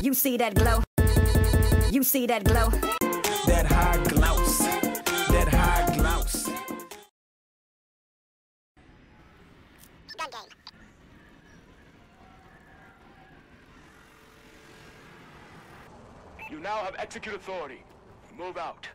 You see that glow? You see that glow? That high glouse. That high glouse. Gun game. You now have execute authority. Move out.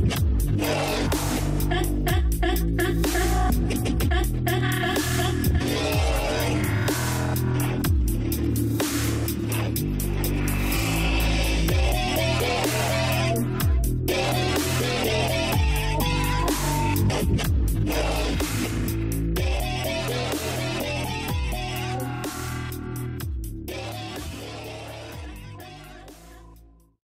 Yeah.